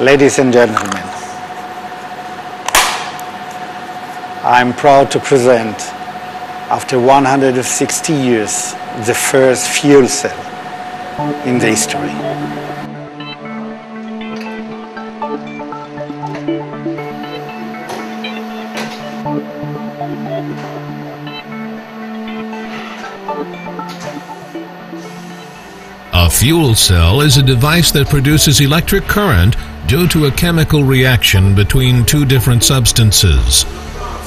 Ladies and gentlemen, I'm proud to present, after 160 years, the first fuel cell in the history. Fuel cell is a device that produces electric current due to a chemical reaction between two different substances.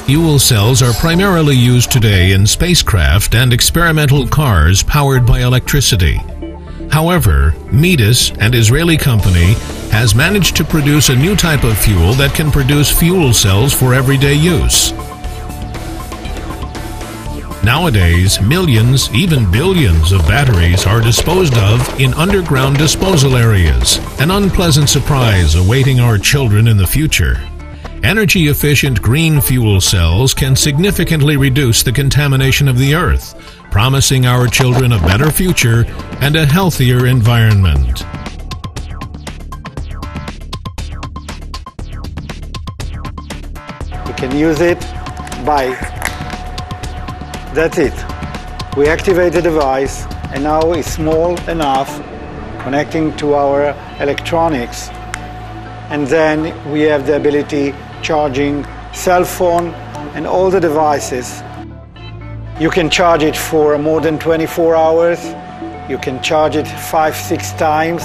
Fuel cells are primarily used today in spacecraft and experimental cars powered by electricity. However, Medis, an Israeli company, has managed to produce a new type of fuel that can produce fuel cells for everyday use. Nowadays, millions, even billions of batteries are disposed of in underground disposal areas, an unpleasant surprise awaiting our children in the future. Energy efficient green fuel cells can significantly reduce the contamination of the earth, promising our children a better future and a healthier environment. You can use it by, that's it. We activate the device and now it's small enough connecting to our electronics and then we have the ability charging cell phone and all the devices. You can charge it for more than 24 hours. You can charge it five, six times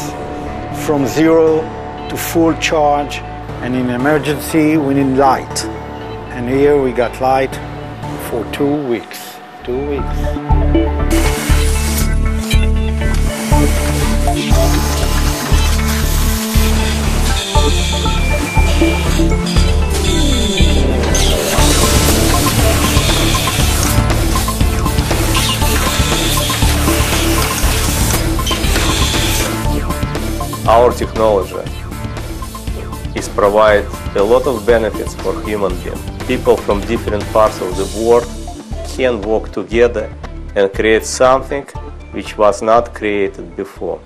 from zero to full charge. And in emergency, we need light. And here we got light for two weeks. Two weeks. Our technology is provide a lot of benefits for human being. People from different parts of the world can work together and create something which was not created before.